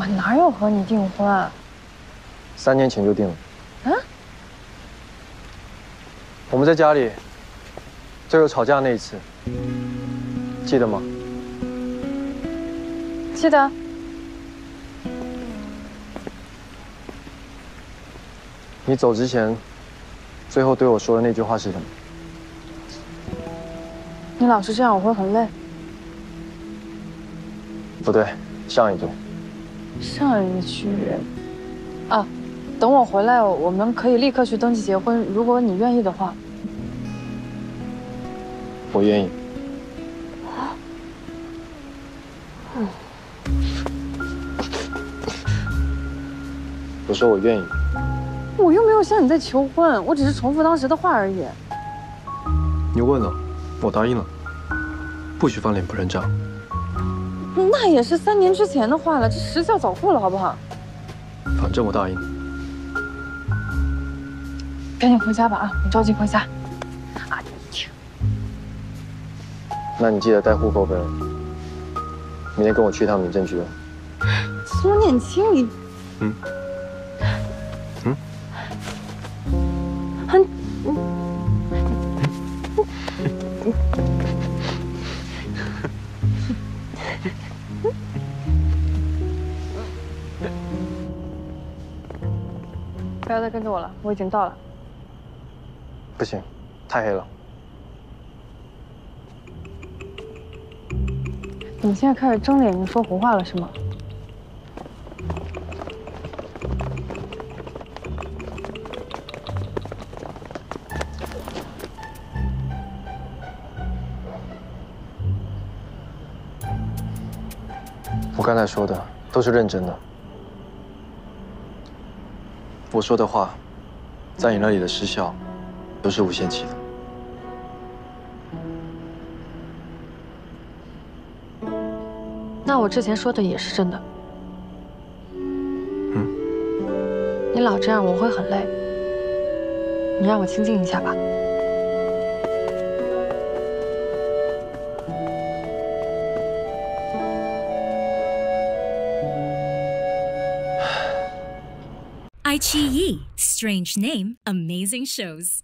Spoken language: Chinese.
我哪有和你订婚？三年前就定了。啊？我们在家里最后吵架那一次，记得吗？记得。你走之前，最后对我说的那句话是什么？你老是这样，我会很累。不对，上一句。上一句，啊，等我回来，我们可以立刻去登记结婚。如果你愿意的话，我愿意。我说我愿意。我又没有向你在求婚，我只是重复当时的话而已。你问了，我答应了，不许翻脸不认账。那也是三年之前的话了，这时效早过了，好不好？反正我答应你。赶紧回家吧啊，你着急回家。啊，那你记得带户口本，明天跟我去一趟民政局。苏念青，你，嗯。不要再跟着我了，我已经到了。不行，太黑了。你现在开始睁着眼睛说胡话了是吗？我刚才说的都是认真的。我说的话，在你那里的失效，都是无限期的。那我之前说的也是真的。嗯。你老这样，我会很累。你让我清静一下吧。iQIYI, strange name, amazing shows.